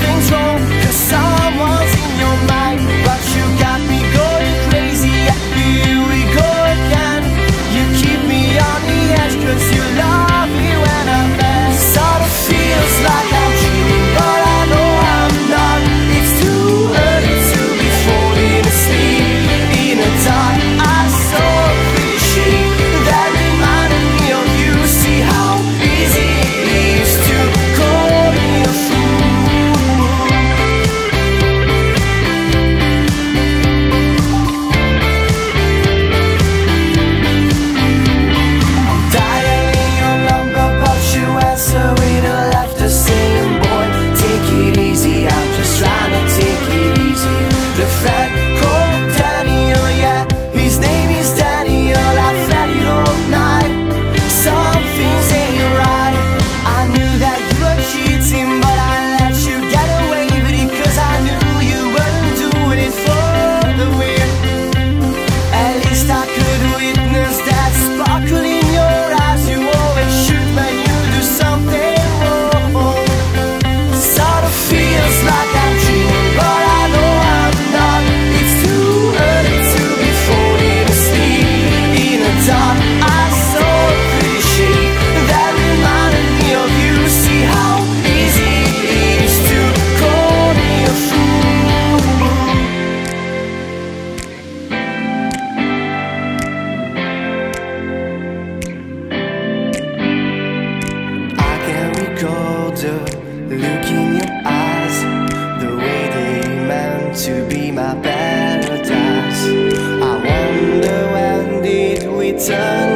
older to be my paradise. I wonder when did we turn.